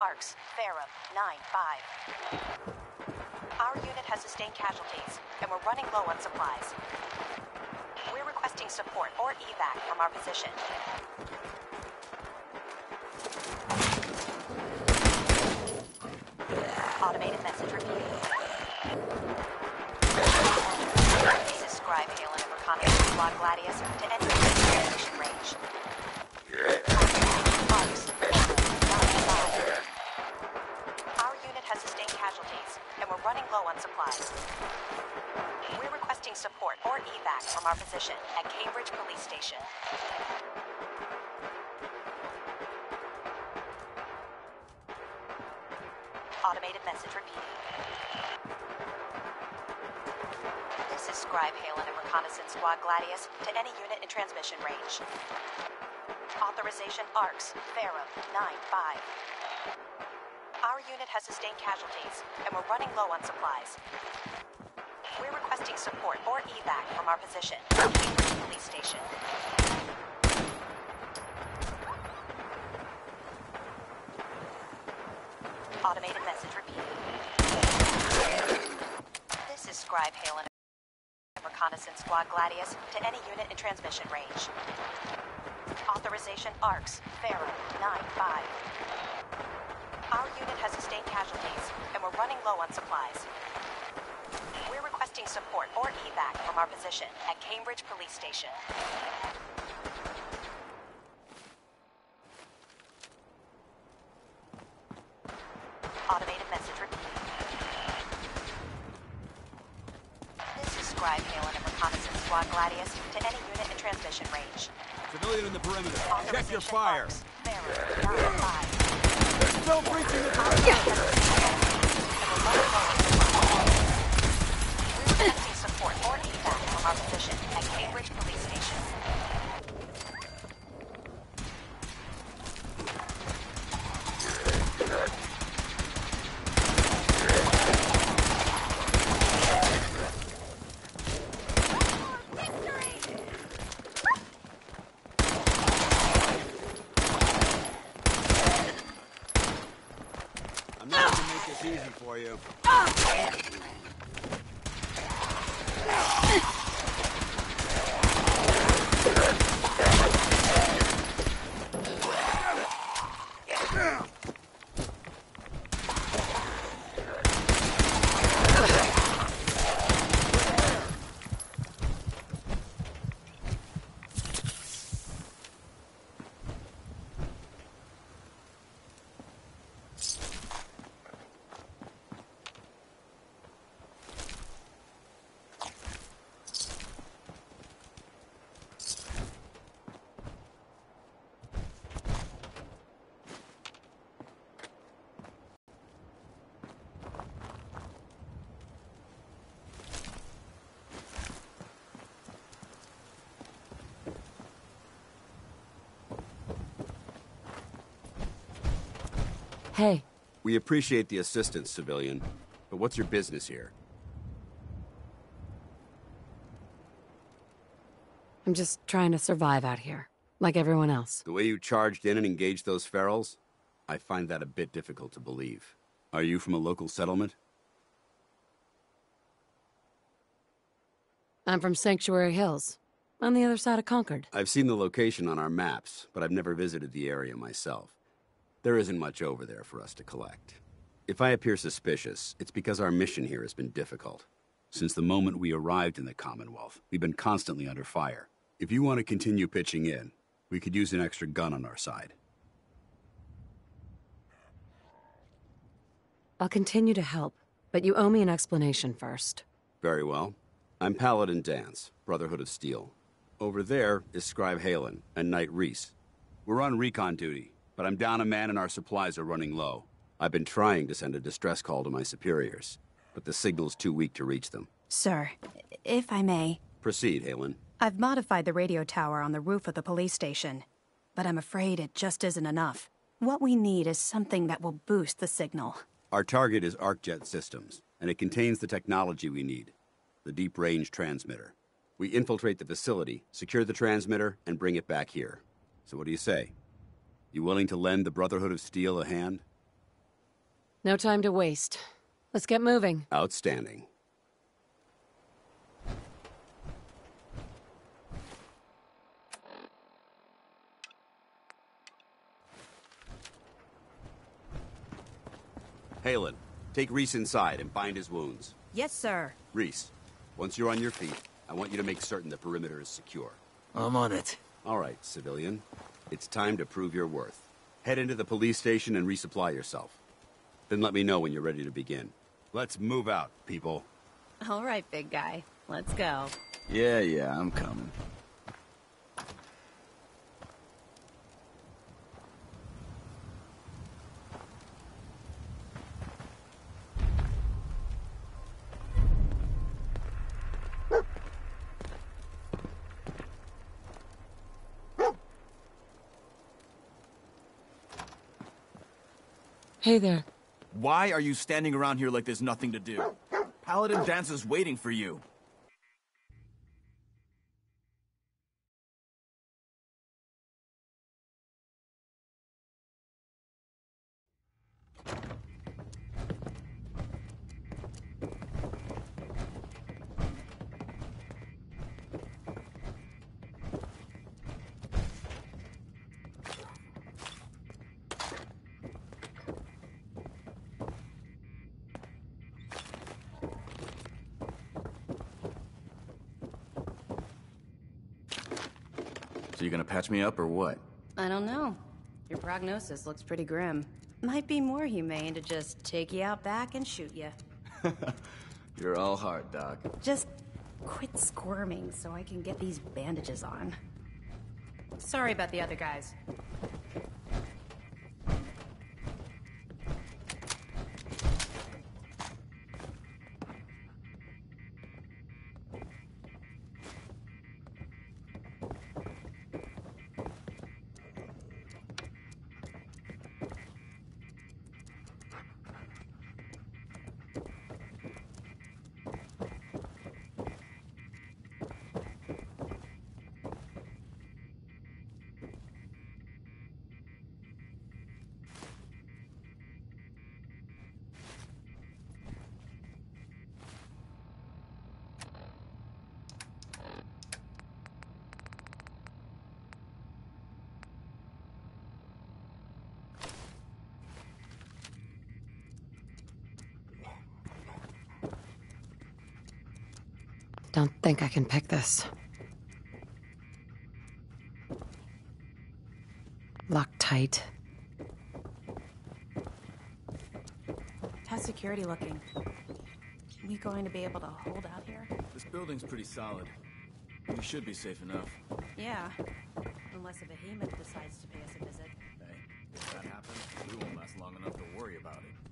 Arcus, Ferrum, 9-5. Our unit has sustained casualties, and we're running low on supplies. We're requesting support or evac from our position. Automated message repeating. This is Scribe Haylen of Reconnaissance Squad Gladius to any transmission Automated message repeating. This is Scribe Haylen of Reconnaissance Squad Gladius to any unit in transmission range. Authorization Arcus, Ferrum, 9-5. Our unit has sustained casualties, and we're running low on supplies. We're requesting support or evac from our position Police Station. Automated message repeating. This is Scribe Haylen Reconnaissance Squad Gladius to any unit in transmission range. Authorization Arcus, Ferrum, 9-5. Our unit has sustained casualties, and we're running low on supplies. We're requesting support or evac from our position at Cambridge Police Station. Automated message repeating. This is Scribe Haylen of Reconnaissance Squad Gladius to any unit in transmission range. Civilian in the perimeter. Check your fire. Ferrum, 9-5. No breaching the Our unit has sustained casualties, and we're running low on supplies. We're requesting support or evac from our position at Cambridge Police Station. I'm not gonna make this easy for you. Hey, We appreciate the assistance, civilian. But what's your business here? I'm just trying to survive out here, like everyone else. The way you charged in and engaged those ferals? I find that a bit difficult to believe. Are you from a local settlement? I'm from Sanctuary Hills, on the other side of Concord. I've seen the location on our maps, but I've never visited the area myself. There isn't much over there for us to collect. If I appear suspicious, it's because our mission here has been difficult. Since the moment we arrived in the Commonwealth, we've been constantly under fire. If you want to continue pitching in, we could use an extra gun on our side. I'll continue to help, but you owe me an explanation first. Very well. I'm Paladin Danse, Brotherhood of Steel. Over there is Scribe Haylen and Knight Rhys. We're on recon duty, but I'm down a man and our supplies are running low. I've been trying to send a distress call to my superiors, but the signal's too weak to reach them. Sir, if I may, Proceed, Haylen. I've modified the radio tower on the roof of the police station, but I'm afraid it just isn't enough. What we need is something that will boost the signal. Our target is ArcJet Systems, and it contains the technology we need the deep range transmitter. We infiltrate the facility, secure the transmitter, and bring it back here. So, what do you say? You willing to lend the Brotherhood of Steel a hand? No time to waste. Let's get moving. Outstanding. Haylen, take Rhys inside and bind his wounds. Yes, sir. Rhys, once you're on your feet, I want you to make certain the perimeter is secure. I'm on it. All right, civilian. It's time to prove your worth. Head into the police station and resupply yourself. Then let me know when you're ready to begin. Let's move out, people. All right, big guy. Let's go. Yeah, yeah, I'm coming. Hey there. Why are you standing around here like there's nothing to do? Paladin Danse is waiting for you. So you gonna patch me up or what? I don't know. Your prognosis looks pretty grim. Might be more humane to just take you out back and shoot you. You're all heart, Doc. Just quit squirming so I can get these bandages on. Sorry about the other guys. I don't think I can pick this. Locked tight. How's security looking? Are We going to be able to hold out here? This building's pretty solid. We should be safe enough. Yeah. Unless a behemoth decides to pay us a visit. Hey, if that happens, we won't last long enough to worry about it.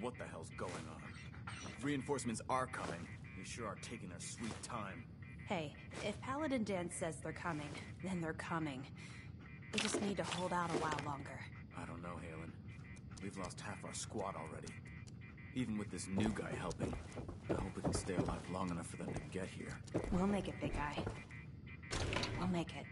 What the hell's going on. Reinforcements are coming, they sure are taking their sweet time. Hey, if Paladin Dan says they're coming, then they're coming. We just need to hold out a while longer. I don't know, Haylen. We've lost half our squad already. Even with this new guy helping. I hope we can stay alive long enough for them to get here. We'll make it, big guy. We'll make it.